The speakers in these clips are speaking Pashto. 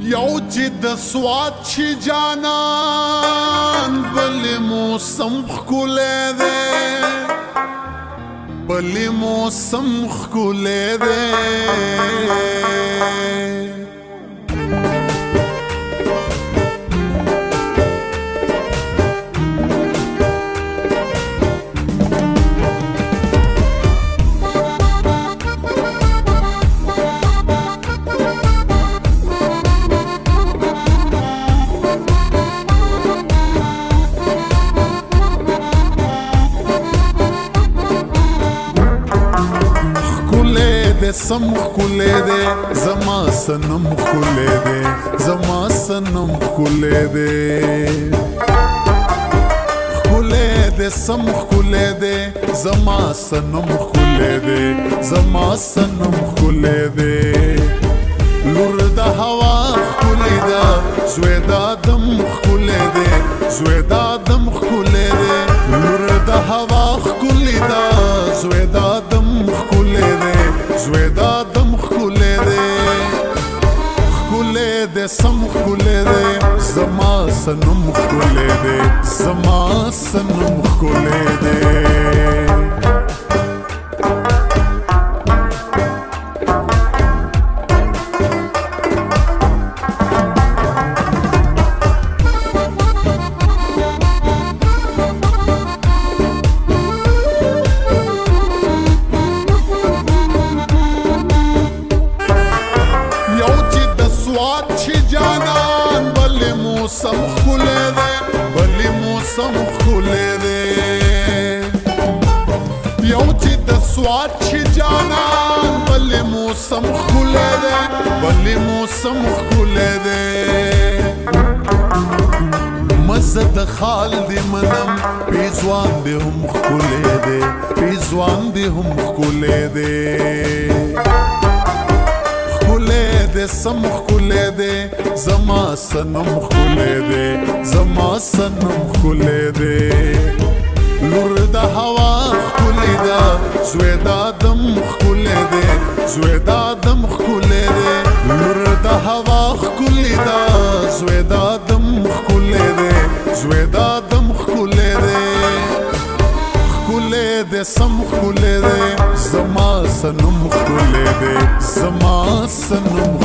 یو چې د سواد شي جانان بل موسم خولې ده بل موسم خولې ده دې سم خولې دې زما سنم خولې دې زما سنم خولې دې خولې دې سم خولې دې زما سنم خولې دې زما سنم خولې دې لور د هوا خولې دا زوی دا دم خولې دې زوی دا دم خولې زوی دا دم خوله دی خوله دی سم خوله دی زما سنم خوله دی زما سنم خوله دی موسم خولې دی بلې موسم خولې دی یو چې د سواد چې جانان بلې موسم خولې دی بلې موسم خولې دی مزه د خال دی منم پیزوان دی هم خولې دی پیزوان دی هم خولې دی سم خولې دې زما سنم خولې دې زما سنم خولې دې لور د هوا خولې دا زوی دا دم خولې دې زوی دا دم خولې دې لور د هوا خولې دا زوی دا دم خولې دې زوی دا دم خولې دې خولې دې سم خولې دې زما سنم خولې دې زما سنم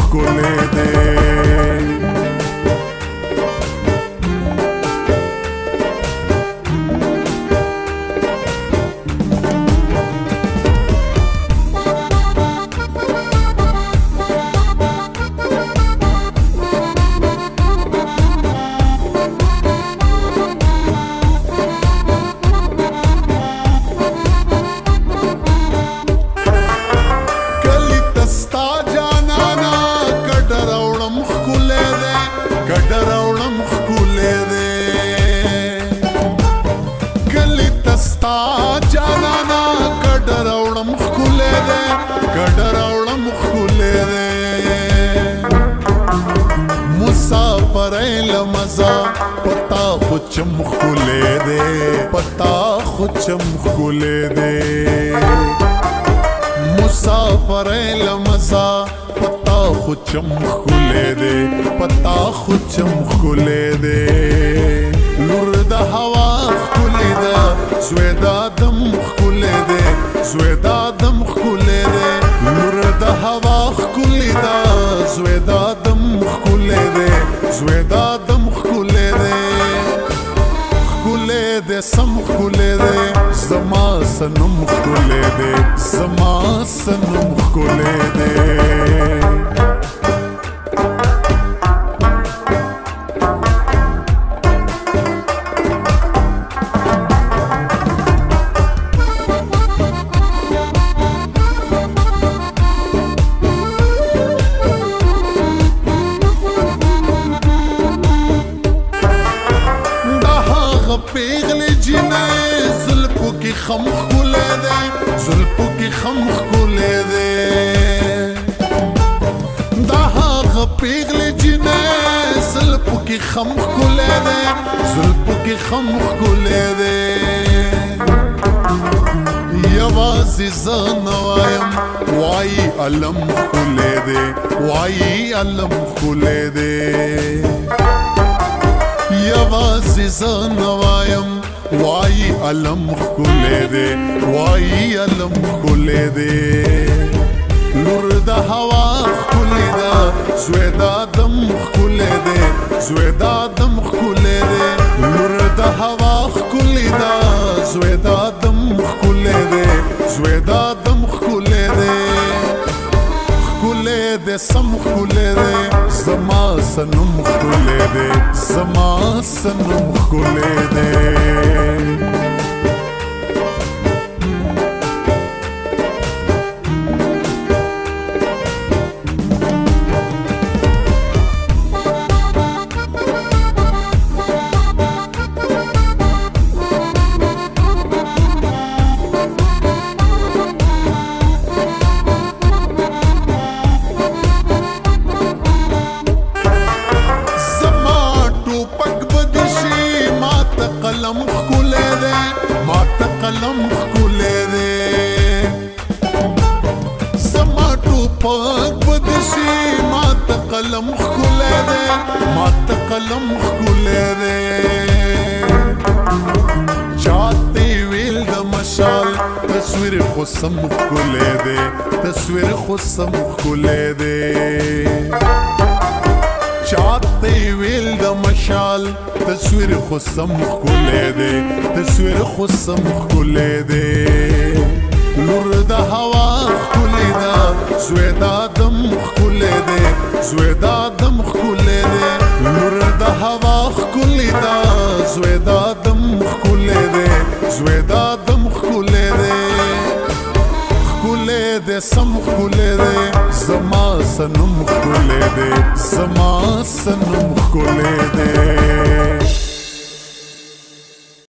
راځه پتا خو چم خولې دې پتا خو چم خولې دې مسافر لمزا پتا خو چم خولې دې پتا خو چم خولې دې لور د هوا خولې دا سویدا دم خولې دې سویدا دم خولې دې لور د هوا خولې دا سویدا دم خولې دې سویدا سم خولې دې زما سنم خولې دې زما سنم خولې دې زخم خولې دې دا هغه پیغلې جنې زلف کې خم خولې دې زلف کې خم خولې دې یوازې زنوایم وای علم خولې دې وای علم خولې دې یوازې زنوایم وای علم خولې دې وای علم خولې دې نور د هوا خولې دا زویدا دم خولې دې زویدا دم خولې دې نور د هوا خولې دا زویدا دم خولې دې زویدا دم خولې دې خولې دې سم خولې دې زما سنم خولې دې زما سنم خولې دې بدشي ما تقلم خکولې ده ما تقلم خکولې ده چاته ویل د مشال تصویر خو سم خکولې ده تصویر خو سم خکولې ده چاته ویل د مشال تصویر خو سم خولې دې تصویر خو سم خولې دې لور د هوا خولې دا سویدا دی زوی دا دم خولې دی لور د هوا خولې دا زوی دا دم خولې دی زوی دا دم خولې دی خولې دی سم خولې دی زما سنم خولې دی زما سنم خولې دی